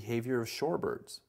behavior of shorebirds.